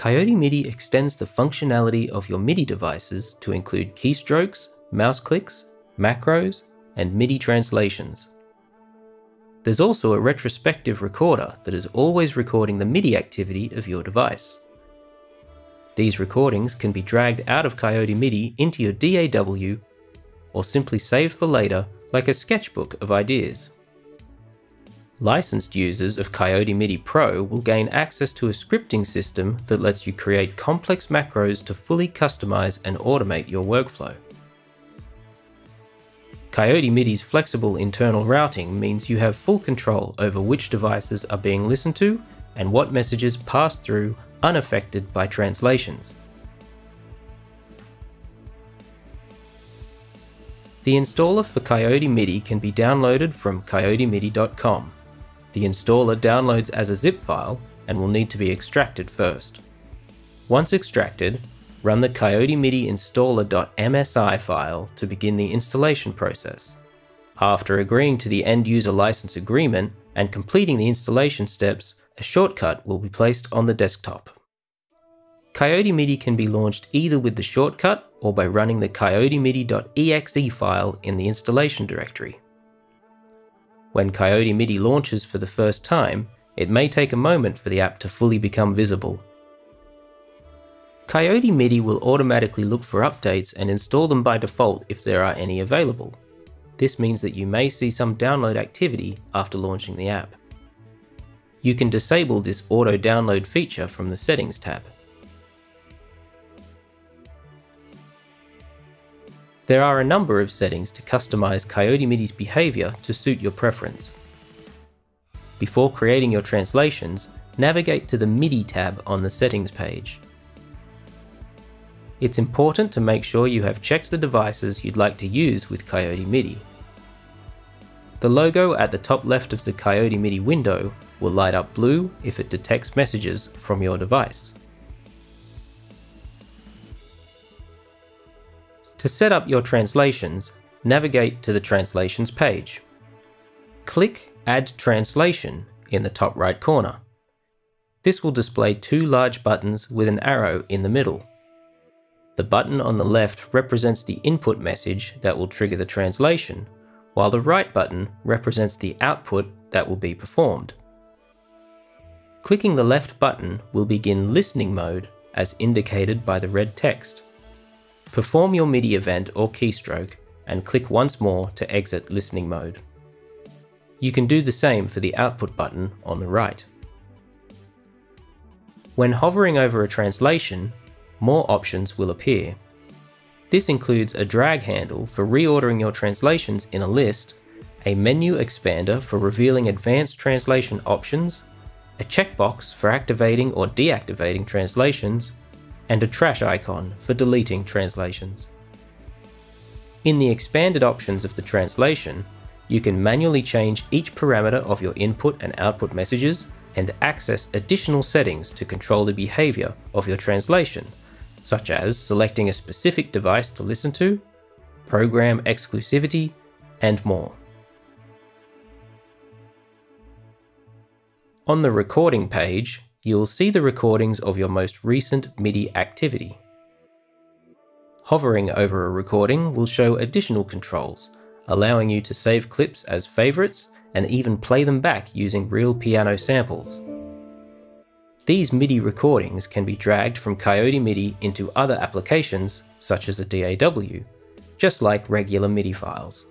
Coyote MIDI extends the functionality of your MIDI devices to include keystrokes, mouse clicks, macros, and MIDI translations. There's also a retrospective recorder that is always recording the MIDI activity of your device. These recordings can be dragged out of Coyote MIDI into your DAW or simply saved for later like a sketchbook of ideas. Licensed users of Coyote MIDI Pro will gain access to a scripting system that lets you create complex macros to fully customize and automate your workflow. Coyote MIDI's flexible internal routing means you have full control over which devices are being listened to and what messages pass through unaffected by translations. The installer for Coyote MIDI can be downloaded from coyotemidi.com. The installer downloads as a zip file and will need to be extracted first. Once extracted, run the Coyote MIDI installer.msi file to begin the installation process. After agreeing to the end user license agreement and completing the installation steps, a shortcut will be placed on the desktop. Coyote MIDI can be launched either with the shortcut or by running the coyotemidi.exe file in the installation directory. When Coyote MIDI launches for the first time, it may take a moment for the app to fully become visible. Coyote MIDI will automatically look for updates and install them by default if there are any available. This means that you may see some download activity after launching the app. You can disable this auto download feature from the settings tab. There are a number of settings to customize Coyote MIDI's behavior to suit your preference. Before creating your translations, navigate to the MIDI tab on the settings page. It's important to make sure you have checked the devices you'd like to use with Coyote MIDI. The logo at the top left of the Coyote MIDI window will light up blue if it detects messages from your device. To set up your translations, navigate to the Translations page. Click Add Translation in the top right corner. This will display two large buttons with an arrow in the middle. The button on the left represents the input message that will trigger the translation, while the right button represents the output that will be performed. Clicking the left button will begin listening mode as indicated by the red text. Perform your MIDI event or keystroke and click once more to exit listening mode. You can do the same for the output button on the right. When hovering over a translation, more options will appear. This includes a drag handle for reordering your translations in a list, a menu expander for revealing advanced translation options, a checkbox for activating or deactivating translations, and a trash icon for deleting translations. In the expanded options of the translation, you can manually change each parameter of your input and output messages and access additional settings to control the behavior of your translation, such as selecting a specific device to listen to, program exclusivity, and more. On the recording page, you'll see the recordings of your most recent MIDI activity. Hovering over a recording will show additional controls, allowing you to save clips as favorites and even play them back using real piano samples. These MIDI recordings can be dragged from Coyote MIDI into other applications, such as a DAW, just like regular MIDI files.